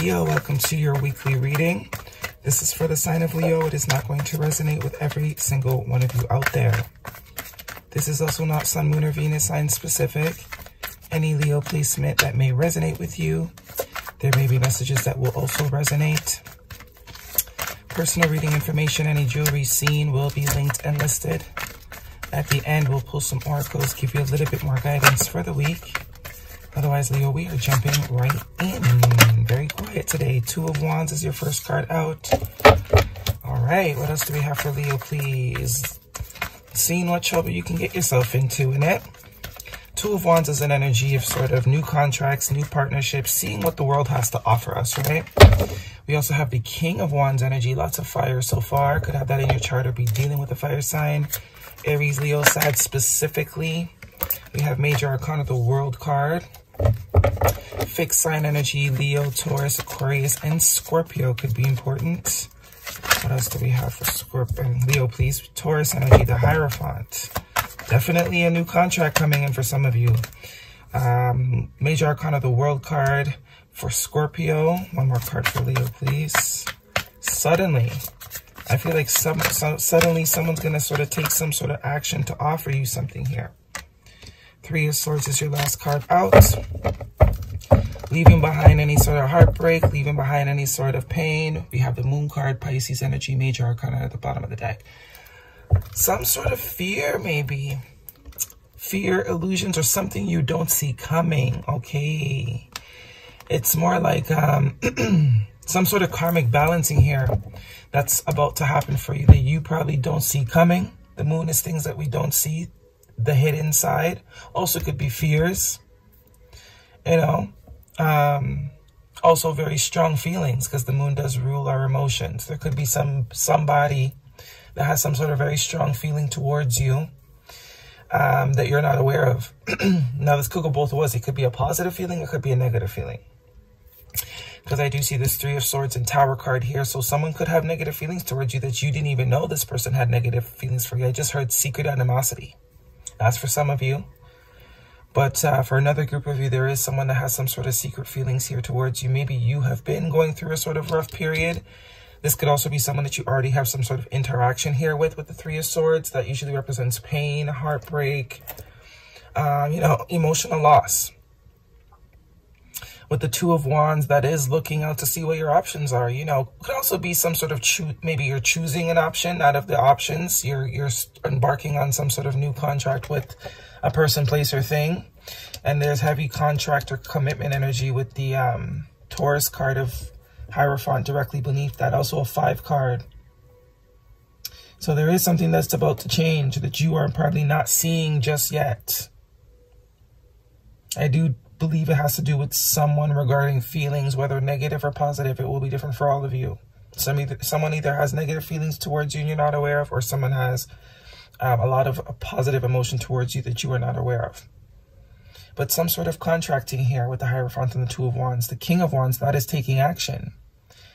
Leo, welcome to your weekly reading. This is for the sign of Leo. It is not going to resonate with every single one of you out there. This is also not Sun, Moon, or Venus sign specific. Any Leo placement that may resonate with you. There may be messages that will also resonate. Personal reading information, any jewelry seen will be linked and listed. At the end, we'll pull some oracles, give you a little bit more guidance for the week. Otherwise, Leo, we are jumping right in. Very quiet today. Two of Wands is your first card out. All right, what else do we have for Leo, please? Seeing what trouble you can get yourself into in it. Two of Wands is an energy of sort of new contracts, new partnerships, seeing what the world has to offer us, right? We also have the King of Wands energy, lots of fire so far. Could have that in your chart or be dealing with a fire sign. Aries, Leo, Sag specifically. We have Major Arcana, the World card. Fixed sign energy, Leo, Taurus, Aquarius, and Scorpio could be important. What else do we have for Scorpio? Leo, please. Taurus energy, the Hierophant. Definitely a new contract coming in for some of you. Um, Major Arcana, the World card for Scorpio. One more card for Leo, please. Suddenly, I feel like some, some suddenly someone's going to sort of take some sort of action to offer you something here. Three of Swords is your last card out. Leaving behind any sort of heartbreak, leaving behind any sort of pain. We have the Moon card, Pisces energy, Major Arcana at the bottom of the deck. Some sort of fear, maybe. Fear, illusions, or something you don't see coming, okay? It's more like um, some sort of karmic balancing here that's about to happen for you that you probably don't see coming. The moon is things that we don't see the hidden side. Also could be fears, you know. Um, also very strong feelings because the moon does rule our emotions. There could be some somebody that has some sort of very strong feeling towards you um, that you're not aware of. now, this could go both ways. It could be a positive feeling. It could be a negative feeling. Because I do see this Three of Swords and Tower card here. So someone could have negative feelings towards you that you didn't even know this person had negative feelings for you. I just heard secret animosity. That's for some of you. But uh, for another group of you, there is someone that has some sort of secret feelings here towards you. Maybe you have been going through a sort of rough period. This could also be someone that you already have some sort of interaction here with, with the Three of Swords. That usually represents pain, heartbreak, um, you know, emotional loss. With the Two of Wands, that is looking out to see what your options are. You know, could also be some sort of, maybe you're choosing an option out of the options. You're, you're embarking on some sort of new contract with a person, place, or thing. And there's heavy contract or commitment energy with the um, Taurus card of Hierophant directly beneath that. Also a five card. So there is something that's about to change that you are probably not seeing just yet. I do believe it has to do with someone regarding feelings, whether negative or positive. It will be different for all of you. Some either, someone either has negative feelings towards you and you're not aware of, or someone has um, a lot of positive emotion towards you that you are not aware of. But some sort of contracting here with the Hierophant and the Two of Wands. The King of Wands, that is taking action.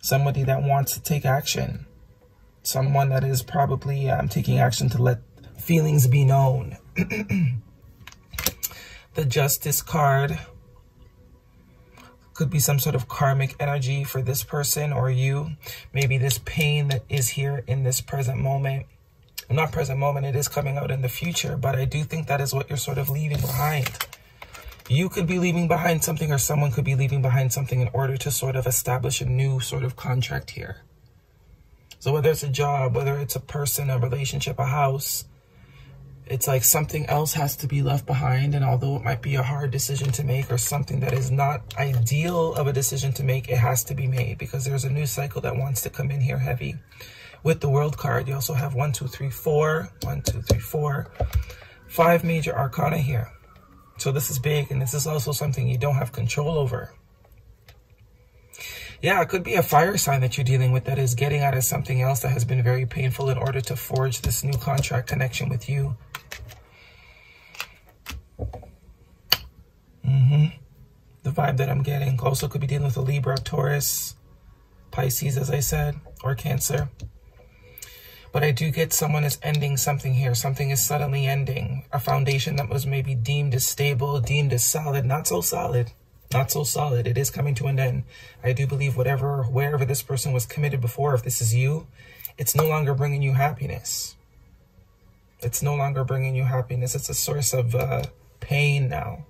Somebody that wants to take action. Someone that is probably um, taking action to let feelings be known. the Justice card could be some sort of karmic energy for this person or you. Maybe this pain that is here in this present moment not present moment, it is coming out in the future, but I do think that is what you're sort of leaving behind. You could be leaving behind something or someone could be leaving behind something in order to sort of establish a new sort of contract here. So whether it's a job, whether it's a person, a relationship, a house, it's like something else has to be left behind. And although it might be a hard decision to make or something that is not ideal of a decision to make, it has to be made because there's a new cycle that wants to come in here heavy with the world card. You also have one, two, three, four, one, two, three, four, five major arcana here. So this is big, and this is also something you don't have control over. Yeah, it could be a fire sign that you're dealing with that is getting out of something else that has been very painful in order to forge this new contract connection with you. Vibe that I'm getting also could be dealing with a Libra, Taurus, Pisces, as I said, or Cancer. But I do get someone is ending something here. Something is suddenly ending. A foundation that was maybe deemed as stable, deemed as solid, not so solid. not so solid. It is coming to an end. I do believe whatever, wherever this person was committed before, if this is you, it's no longer bringing you happiness. It's no longer bringing you happiness. It's a source of uh, pain now.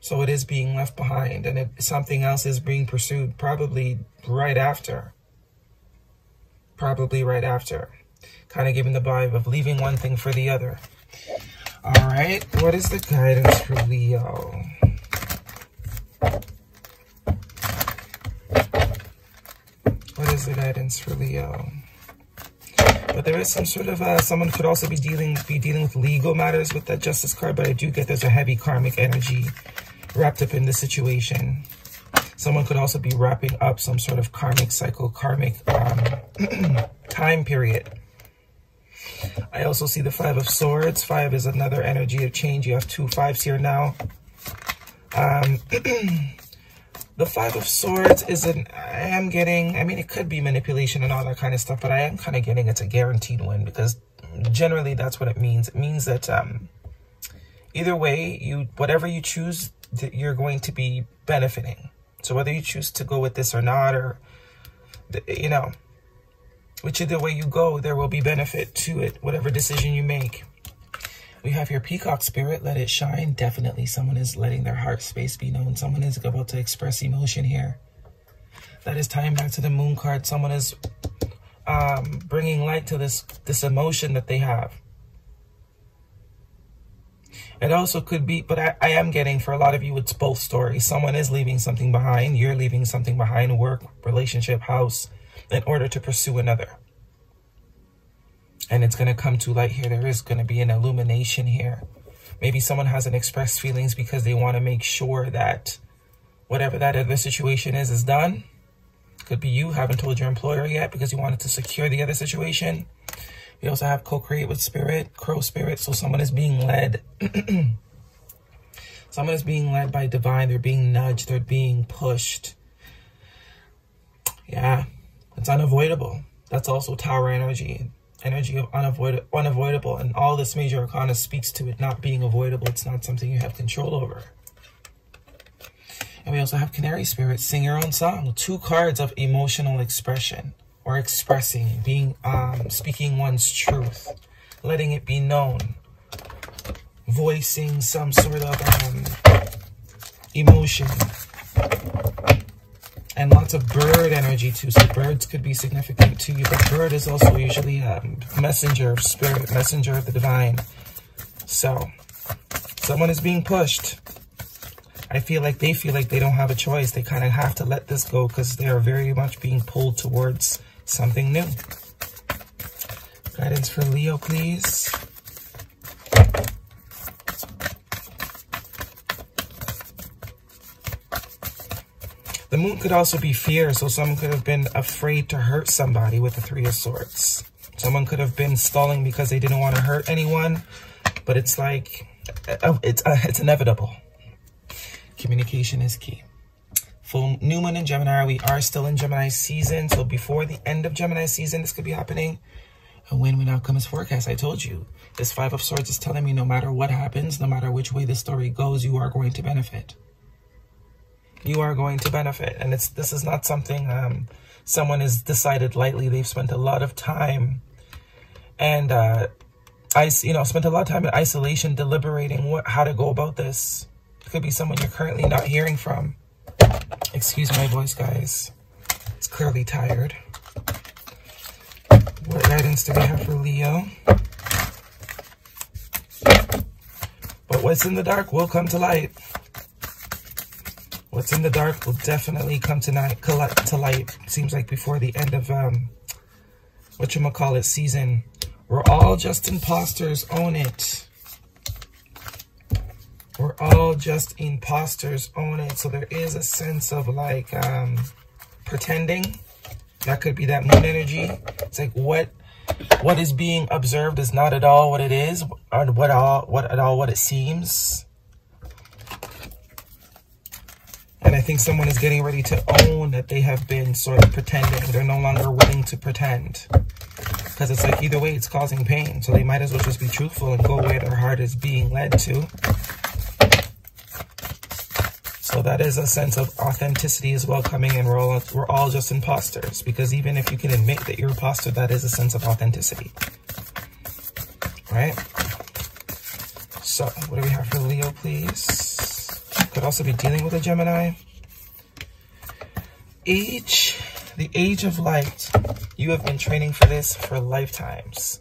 So it is being left behind and it, something else is being pursued probably right after. Probably right after. Kind of giving the vibe of leaving one thing for the other. All right, what is the guidance for Leo? What is the guidance for Leo? But there is some sort of, uh, someone could also be dealing be dealing with legal matters with that Justice card, but I do get there's a heavy karmic energy wrapped up in the situation. Someone could also be wrapping up some sort of karmic cycle, karmic um, time period. I also see the Five of Swords. Five is another energy of change. You have two fives here now. Um, the Five of Swords is an, I am getting, I mean, it could be manipulation and all that kind of stuff, but I am kind of getting it's a guaranteed win because generally that's what it means. It means that um, either way, you whatever you choose, you're going to be benefiting. So whether you choose to go with this or not, or, you know, which whichever way you go, there will be benefit to it, whatever decision you make. We have your peacock spirit, let it shine. Definitely someone is letting their heart space be known. Someone is about to express emotion here. That is tying back to the moon card. Someone is um, bringing light to this, this emotion that they have. It also could be, but I, I am getting for a lot of you, it's both stories. Someone is leaving something behind. You're leaving something behind, work, relationship, house, in order to pursue another and it's going to come to light here. There is going to be an illumination here. Maybe someone hasn't expressed feelings because they want to make sure that whatever that other situation is, is done. Could be you haven't told your employer yet because you wanted to secure the other situation. We also have co-create with spirit, crow spirit. So someone is being led. someone is being led by divine. They're being nudged. They're being pushed. Yeah, it's unavoidable. That's also tower energy energy of unavoid unavoidable. And all this major arcana speaks to it not being avoidable. It's not something you have control over. And we also have Canary Spirit, sing your own song. Two cards of emotional expression or expressing, being, um, speaking one's truth, letting it be known, voicing some sort of um, emotion and lots of bird energy too. So birds could be significant to you, but bird is also usually a messenger of spirit, messenger of the divine. So someone is being pushed. I feel like they feel like they don't have a choice. They kind of have to let this go because they are very much being pulled towards something new. Guidance for Leo, please. The moon could also be fear, so someone could have been afraid to hurt somebody with the Three of Swords. Someone could have been stalling because they didn't want to hurt anyone, but it's like, uh, it's, uh, it's inevitable. Communication is key. Full new moon in Gemini, we are still in Gemini season, so before the end of Gemini season, this could be happening. And when when outcome is forecast, I told you, this Five of Swords is telling me no matter what happens, no matter which way the story goes, you are going to benefit you are going to benefit. And it's this is not something um, someone has decided lightly. They've spent a lot of time and uh, I, you know, spent a lot of time in isolation deliberating what how to go about this. It could be someone you're currently not hearing from. Excuse my voice, guys. It's clearly tired. What guidance do we have for Leo? But what's in the dark will come to light. What's in the dark will definitely come tonight to light. Seems like before the end of um, what you call it season. We're all just imposters. Own it. We're all just imposters. on it. So there is a sense of like um, pretending. That could be that moon energy. It's like what what is being observed is not at all what it is, or what all what at all what it seems. And I think someone is getting ready to own that they have been sort of pretending. They're no longer willing to pretend. Because it's like either way, it's causing pain. So they might as well just be truthful and go where their heart is being led to. So that is a sense of authenticity as well coming in. We're all, we're all just imposters because even if you can admit that you're imposter, that is a sense of authenticity. Right? So what do we have for Leo, please? Could also be dealing with a Gemini. Age, the age of light. You have been training for this for lifetimes.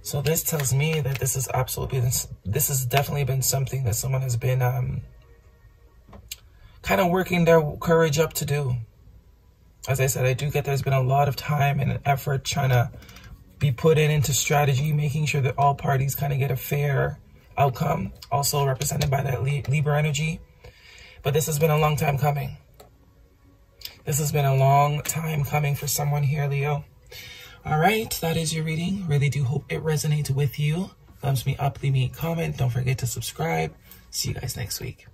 So this tells me that this is absolutely, this has definitely been something that someone has been um, kind of working their courage up to do. As I said, I do get there's been a lot of time and effort trying to be put in into strategy, making sure that all parties kind of get a fair outcome, also represented by that Libra energy. But this has been a long time coming. This has been a long time coming for someone here, Leo. All right, that is your reading. Really do hope it resonates with you. Thumbs me up, leave me a comment. Don't forget to subscribe. See you guys next week.